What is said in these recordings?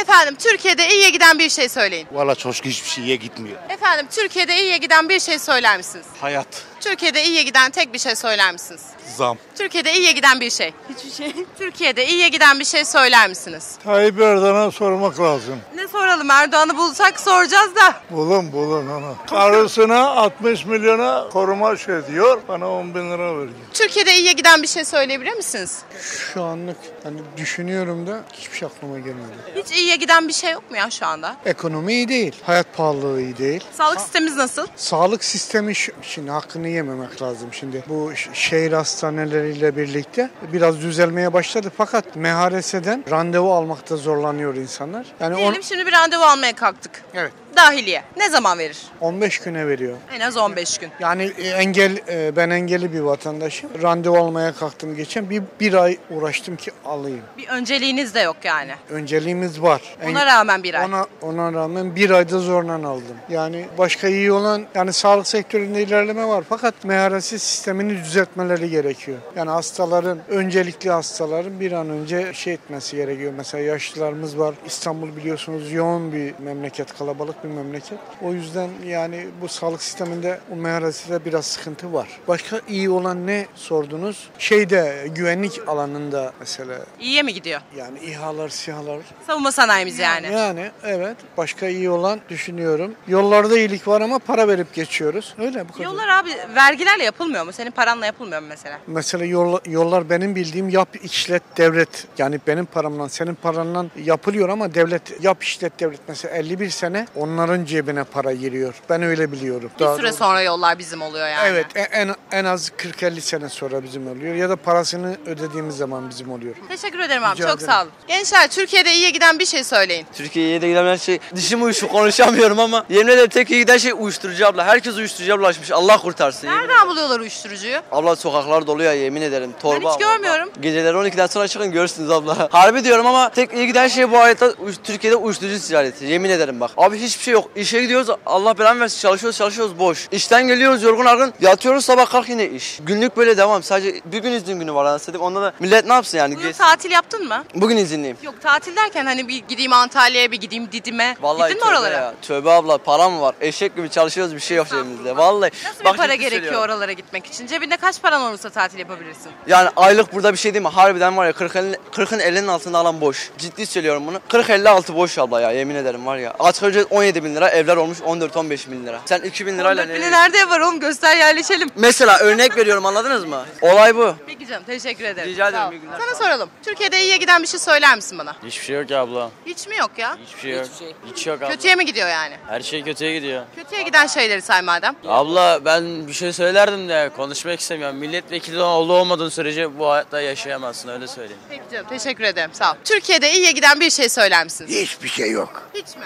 Efendim Türkiye'de iyiye giden bir şey söyleyin. Valla çok hiçbir şey iyi gitmiyor. Efendim Türkiye'de iyiye giden bir şey söyler misiniz? Hayat. Türkiye'de iyiye giden tek bir şey söyler misiniz? Zam. Türkiye'de iyiye giden bir şey. Hiçbir şey. Türkiye'de iyiye giden bir şey söyler misiniz? Tayyip Erdoğan'a sormak lazım. Soralım Erdoğan'ı bulsak soracağız da. Bulun bulun onu. Karısına 60 milyona koruma şey diyor. Bana 10 bin lira veriyor. Türkiye'de iyiye giden bir şey söyleyebilir misiniz? Şu anlık hani düşünüyorum da hiçbir şey aklıma gelmedi. Hiç iyiye giden bir şey yok mu ya şu anda? Ekonomi iyi değil, hayat pahalılığı iyi değil. Sağlık sistemimiz nasıl? Sağlık sistemi şu- şimdi hakkını yememek lazım şimdi. Bu ş- şehir hastaneleriyle birlikte biraz düzelmeye başladı fakat MHRS'den randevu almakta zorlanıyor insanlar. Yani on- Diyelim şimdi bir randevu almaya kalktık. evet Dahiliye. Ne zaman verir? 15 güne veriyor. En az 15 gün. Yani e, engel e, ben engelli bir vatandaşım. Randevu almaya kalktım geçen bir, bir ay uğraştım ki alayım. Bir önceliğiniz de yok yani. Önceliğimiz var. Ona En- rağmen bir ay. Ona, ona rağmen bir ayda zorla aldım. Yani başka iyi olan yani sağlık sektöründe ilerleme var fakat MHRS sistemini düzeltmeleri gerekiyor. Yani hastaların öncelikli hastaların bir an önce şey etmesi gerekiyor. Mesela yaşlılarımız var. İstanbul biliyorsunuz yoğun bir memleket, kalabalık bir memleket. O yüzden yani bu sağlık sisteminde o MHRS'de biraz sıkıntı var. Başka iyi olan ne sordunuz? Şeyde güvenlik alanında mesela İyiye mi gidiyor? yani İHA'lar, SİHA'lar Savunma sanayimiz yani. yani evet başka iyi olan düşünüyorum. Yollarda iyilik var ama para verip geçiyoruz. Öyle bu kadar. Yollar abi vergilerle yapılmıyor mu? Senin paranla yapılmıyor mu mesela? Mesela yol, yollar benim bildiğim yap işlet devlet. Yani benim paramla senin paranla yapılıyor ama devlet yap işlet devlet. Mesela 51 sene onların cebine para giriyor. Ben öyle biliyorum. Bir Daha süre doğrusu. sonra yollar bizim oluyor yani. Evet en, en az 40-50 sene sonra bizim oluyor ya da parasını ödediğimiz zaman bizim oluyor. Teşekkür ederim abi. Rica Çok ederim. sağ olun. Gençler Türkiye'de iyiye giden bir şey söyleyin. Türkiye'ye de giden her şey dişim uyuşuk konuşamıyorum ama yemin ederim tek iyi giden şey uyuşturucu abla. Herkes uyuşturucuya bulaşmış. Allah kurtarsın. Nereden buluyorlar uyuşturucuyu? Abla sokaklar dolu ya yemin ederim. Torba hiç abla. görmüyorum. Geceleri 12'den sonra çıkın görürsünüz abla. Harbi diyorum ama tek iyi giden şey bu hayatta Türkiye'de uyuşturucu ticareti. Yemin ederim bak. Abi hiçbir şey yok. İşe gidiyoruz Allah belanı versin çalışıyoruz çalışıyoruz boş. İşten geliyoruz yorgun argın yatıyoruz sabah kalk yine iş. Günlük böyle devam. Sadece bir gün izin günü var anasını. Onda da millet ne yapsın yani? Bu yıl Geç- tatil yaptın mı? Bugün izinliyim. Yok tatil derken hani bir gideyim Antalya'ya bir gideyim Didim'e. Vallahi Gittin mi tövbe oralara? ya. Tövbe abla para mı var? Eşek gibi çalışıyoruz bir şey yok cebimizde. Vallahi. Nasıl bir Bak para ciddi gerekiyor söylüyorum. oralara gitmek için? Cebinde kaç paran olursa tatil yapabilirsin? Yani aylık burada bir şey değil mi? Harbiden var ya 40'ın 40'ın 50'nin altında alan boş. Ciddi söylüyorum bunu. 40 50 altı boş abla ya yemin ederim var ya. Asgari ücret 17 bin lira evler olmuş 14-15 bin lira. Sen 2 bin lirayla 14 ne? bini nerede var oğlum? Göster yerleşelim. Mesela örnek veriyorum anladınız mı? Olay bu. Peki canım teşekkür ederim. Rica ederim, Sağ ol. iyi günler, Sana soralım. Türkiye'de iyiye giden bir şey söyler misin bana? Hiçbir şey yok ya abla. Hiç mi yok ya? Hiçbir şey yok. Hiç yok abla. Kötüye mi gidiyor yani? Her şey kötüye gidiyor. Kötüye giden şeyleri say madem. Abla ben bir şey söylerdim de konuşmak istemiyorum. Milletvekili olduğu olmadığın sürece bu hayatta yaşayamazsın öyle söyleyeyim. Peki canım teşekkür ederim sağ ol. Türkiye'de iyiye giden bir şey söyler misiniz? Hiçbir şey yok. Hiç mi?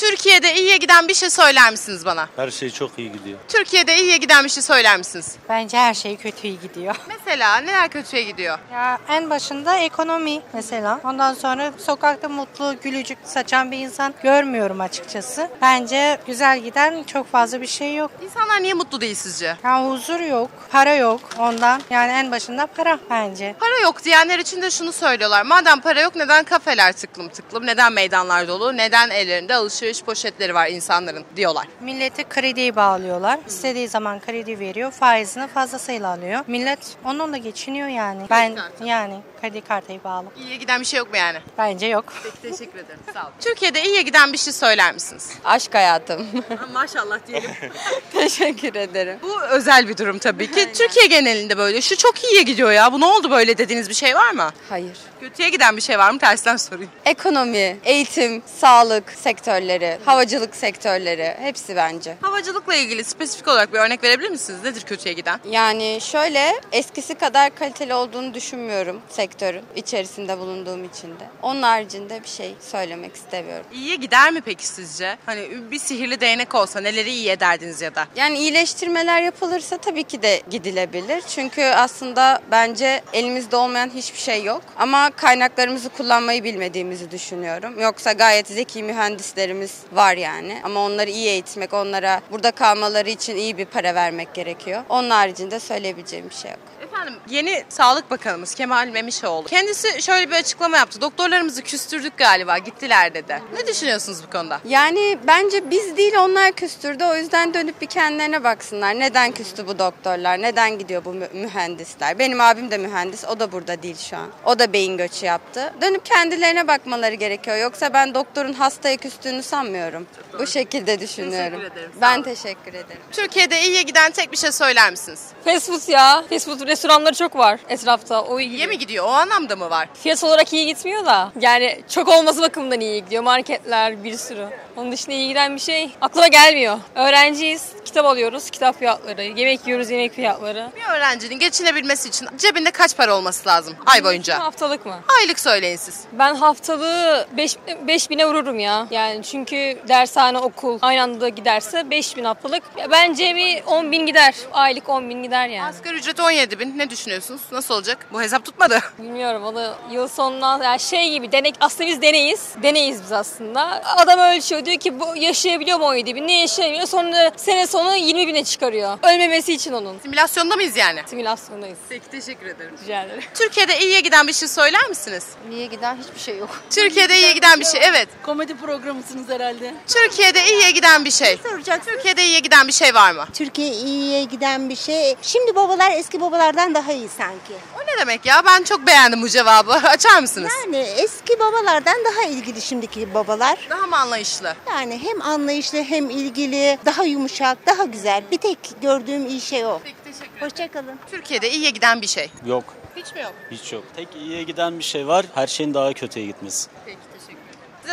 Türkiye'de iyiye giden bir şey söyler misiniz bana? Her şey çok iyi gidiyor. Türkiye'de iyiye giden bir şey söyler misiniz? Bence her şey kötüye gidiyor. Mesela neler kötüye gidiyor? Ya en başında ekonomi mesela. Ondan sonra sokakta mutlu, gülücük saçan bir insan görmüyorum açıkçası. Bence güzel giden çok fazla bir şey yok. İnsanlar niye mutlu değil sizce? Ya huzur yok, para yok ondan. Yani en başında para bence. Para yok diyenler için de şunu söylüyorlar. Madem para yok neden kafeler tıklım tıklım, neden meydanlar dolu, neden ellerinde alışveriş poşetleri var insanların diyorlar. Milleti krediye bağlıyorlar. İstediği zaman kredi veriyor, faizini fazlasıyla alıyor. Millet onunla geçiniyor yani. Ben kartı. yani kredi kartaya bağlı. İyiye giden bir şey yok mu yani? Bence yok. Peki teşekkür ederim. Sağ olun. Türkiye'de iyiye giden bir şey söyler misiniz? Aşk hayatım. Maşallah diyelim. Teşekkür ederim. Bu özel bir durum tabii ki. Türkiye genelinde böyle. Şu çok iyiye gidiyor ya. Bu ne oldu böyle dediğiniz bir şey var mı? Hayır. Kötüye giden bir şey var mı? Tersten sorayım. Ekonomi, eğitim, sağlık sektörleri, havacılık sektörleri hepsi bence. Havacılıkla ilgili spesifik olarak bir örnek verebilir misiniz? Nedir kötüye giden? Yani şöyle eskisi kadar kaliteli olduğunu düşünmüyorum sektörün içerisinde bulunduğum için de. Onun haricinde bir şey söylemek istemiyorum. İyiye gider mi peki sizce? Hani bir sihirli değnek olsa neleri iyi ederdiniz ya da? Yani iyileştirmeler yapılırsa tabii ki de gidilebilir. Çünkü aslında bence elimizde olmayan hiçbir şey yok. Ama kaynaklarımızı kullanmayı bilmediğimizi düşünüyorum. Yoksa gayet zeki mühendislerimiz var yani. Ama onları iyi eğitmek, onlara burada kalmaları için iyi bir para vermek gerekiyor. Onun haricinde söyleyebileceğim bir şey yok. Efendim yeni Sağlık Bakanımız Kemal Memişoğlu kendisi şöyle bir açıklama yaptı. Doktorlarımızı küstürdük galiba gittiler dedi. Ne düşünüyorsunuz bu konuda? Yani bence biz değil onlar küstürdü. O yüzden dönüp bir kendilerine baksınlar. Neden küstü bu doktorlar? Neden gidiyor bu mü- mühendisler? Benim abim de mühendis. O da burada değil şu an. O da beyin göçü yaptı. Dönüp kendilerine bakmaları gerekiyor. Yoksa ben doktorun hastaya küstüğünü sanmıyorum. Bu şekilde düşünüyorum. Teşekkür ederim. Sağ Ben olun. teşekkür ederim. Türkiye'de iyiye giden tek bir şey söyler misiniz? Fast food ya. Fast food restoranları çok var etrafta. O iyi İyiye gidiyor. mi gidiyor? O anlamda mı var? Fiyat olarak iyi gitmiyor da. Yani çok olması bakımından iyi gidiyor. Marketler bir sürü. Onun dışında iyi giden bir şey aklıma gelmiyor. Öğrenciyiz. Kitap alıyoruz. Kitap fiyatları. Yemek yiyoruz. Yemek fiyatları. Bir öğrencinin geçinebilmesi için cebinde kaç para olması lazım ay boyunca? Haftalık mı? Aylık söyleyin siz. Ben haftalığı 5 5000'e vururum ya. Yani çünkü dershane, okul aynı anda giderse 5000 haftalık. Ya Bence bir 10 bin gider. Aylık 10 bin gider yani. Asgari ücret 17 bin. Ne düşünüyorsunuz? Nasıl olacak? Bu hesap tutmadı. Bilmiyorum onu yıl sonuna yani şey gibi denek aslında biz deneyiz. Deneyiz biz aslında. Adam ölçüyor diyor ki bu yaşayabiliyor mu 17 bin? Ne yaşayamıyor? Sonra sene sonu 20 bine çıkarıyor. Ölmemesi için onun. Simülasyonda mıyız yani? Simülasyondayız. Peki teşekkür ederim. Rica ederim. Türkiye'de iyiye giden bir şey söyler misiniz? Niye giden hiçbir şey yok. Türkiye'de iyiye giden bir şey. Evet. Komedi programısınız herhalde. Türkiye'de iyiye giden bir şey. Soracaksınız. Türkiye'de iyiye giden bir şey var mı? Türkiye iyiye giden bir şey. Şimdi babalar eski babalardan daha iyi sanki. O ne demek ya? Ben çok beğendim bu cevabı. Açar mısınız? Yani eski babalardan daha ilgili şimdiki babalar. Daha mı anlayışlı? Yani hem anlayışlı hem ilgili, daha yumuşak, daha güzel. Bir tek gördüğüm iyi şey o. Peki teşekkür ederim. Hoşçakalın. Türkiye'de iyiye giden bir şey. Yok. Hiç mi yok? Hiç yok. Tek iyiye giden bir şey var. Her şeyin daha kötüye gitmesi. Peki.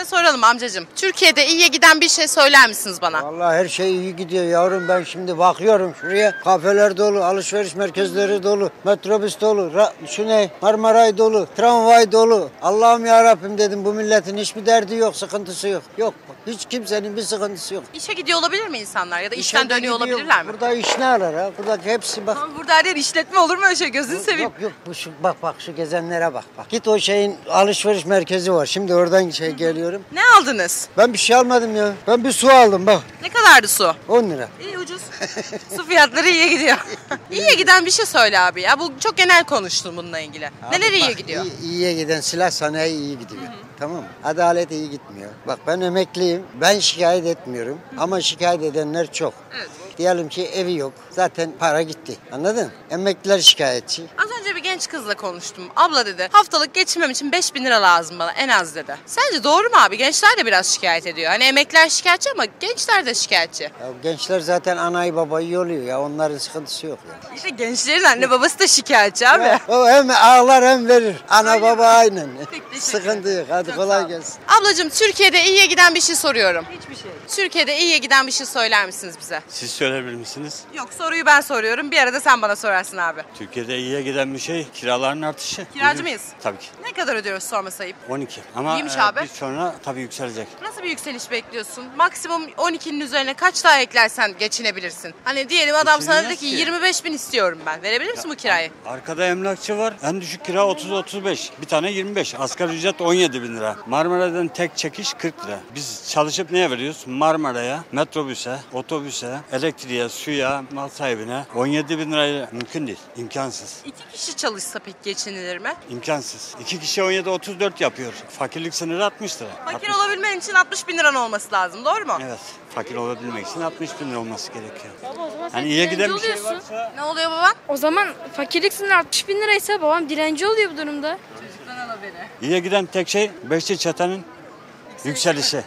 Size soralım amcacığım. Türkiye'de iyiye giden bir şey söyler misiniz bana? Vallahi her şey iyi gidiyor yavrum ben şimdi bakıyorum şuraya kafeler dolu, alışveriş merkezleri dolu, metrobüs dolu, ra- şu ne Marmaray dolu, tramvay dolu. Allah'ım ya Rabbim dedim bu milletin hiçbir derdi yok, sıkıntısı yok. Yok hiç kimsenin bir sıkıntısı yok. İşe gidiyor olabilir mi insanlar ya da işten de dönüyor gidiyor. olabilirler mi? Burada iş ne arar ha? Buradaki hepsi bak. Ama burada her yer işletme olur mu öyle şey? Gözünü seveyim. Yok yok bu şu, bak bak şu gezenlere bak bak. Git o şeyin alışveriş merkezi var. Şimdi oradan şey geliyorum. Ne aldınız? Ben bir şey almadım ya. Ben bir su aldım bak. Ne kadardı su? 10 lira. İyi ucuz. Su fiyatları iyiye gidiyor. iyiye giden bir şey söyle abi ya. Bu çok genel konuştun bununla ilgili. Neler Abi iyiye bak, gidiyor? iyi- iyiye giden silah sanayi iyi gidiyor. Tamam mı? Adalet iyi gitmiyor. Bak ben emekliyim. Ben şikayet etmiyorum. Ama şikayet edenler çok. Evet. Diyelim ki evi yok. Zaten para gitti. Anladın? Emekliler şikayetçi. Önce bir genç kızla konuştum. Abla dedi haftalık geçinmem için 5000 lira lazım bana en az dedi. Sence doğru mu abi? Gençler de biraz şikayet ediyor. Hani emekliler şikayetçi ama gençler de şikayetçi. Ya gençler zaten anayı babayı yoluyor ya. Onların sıkıntısı yok ya. İşte gençlerin anne babası da şikayetçi abi. Ya, o hem ağlar hem verir. Ana Öyle baba aynen. Sıkıntı yok. Hadi Çok kolay gelsin. Ablacığım Türkiye'de iyiye giden bir şey soruyorum. Hiçbir şey. Türkiye'de iyiye giden bir şey söyler misiniz bize? Siz söyleyebilir misiniz? Yok soruyu ben soruyorum. Bir arada sen bana sorarsın abi. Türkiye'de iyiye giden bir şey kiraların artışı. Kiracı mıyız? Tabii ki. Ne kadar ödüyoruz sorma sayıp? 12. Ama İyiymiş e, abi. bir sonra tabii yükselecek. Nasıl bir yükseliş bekliyorsun? Maksimum 12'nin üzerine kaç daha eklersen geçinebilirsin? Hani diyelim adam sana dedi ki ki. 25 bin istiyorum ben. Verebilir misin bu kirayı? Arkada emlakçı var. En düşük kira 30-35. Bir tane 25. Asgari ücret 17 bin lira. Marmara'dan tek çekiş 40 lira. Biz çalışıp neye veriyoruz? Marmara'ya, metrobüse, otobüse, elektriğe, suya, mal sahibine 17 bin lirayla mümkün değil. İmkansız. İki kişi çalışsa pek geçinilir mi? İmkansız. İki kişi 17-34 yapıyor. Fakirlik sınırı 60 lira. Fakir 60 olabilmen için 60 bin liran olması lazım doğru mu? Evet. Fakir olabilmek için 60 bin lira olması gerekiyor. Yani iyiye giden bir şey varsa Ne oluyor baban? O zaman fakirlik sınırı 60 bin liraysa babam direnci oluyor bu durumda. iyiye giden tek şey Beşiktaş çetenin yükselişi.